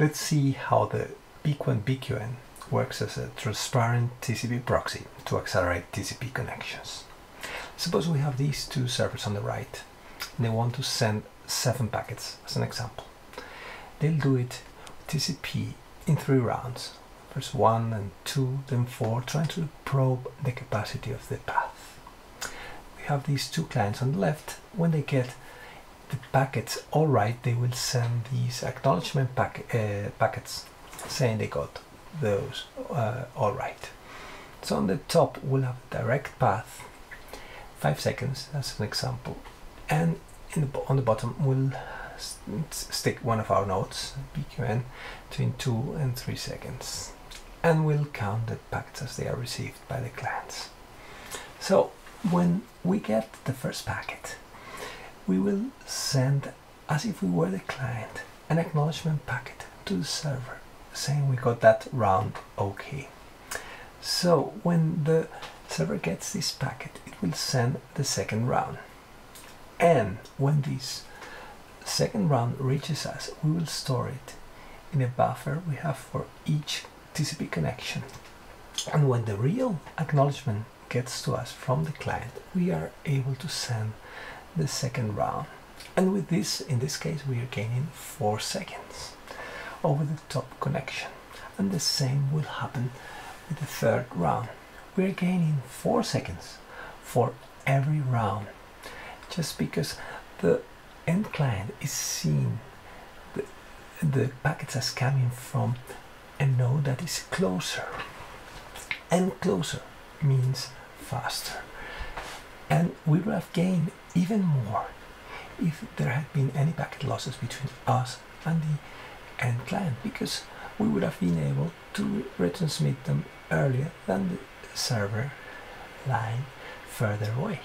let's see how the BQN BQN works as a transparent TCP proxy to accelerate TCP connections. Suppose we have these two servers on the right they want to send seven packets as an example. They'll do it TCP in three rounds. First one and two, then four, trying to probe the capacity of the path. We have these two clients on the left. When they get the packets all right, they will send these acknowledgement pack uh, packets saying they got those uh, all right. So on the top we'll have direct path, five seconds as an example, and the, on the bottom we'll st stick one of our nodes, BQN, between two and three seconds, and we'll count the packets as they are received by the clients. So when we get the first packet, we will send, as if we were the client, an acknowledgement packet to the server saying we got that round okay. So when the server gets this packet, it will send the second round. And when this second round reaches us, we will store it in a buffer we have for each TCP connection. And when the real acknowledgement gets to us from the client, we are able to send the second round. And with this, in this case, we are gaining four seconds over the top connection. And the same will happen with the third round. We're gaining four seconds for every round just because the end client is seeing the, the packets as coming from a node that is closer and closer means faster and we would have gained even more if there had been any packet losses between us and the end client because we would have been able to retransmit them earlier than the server line further away.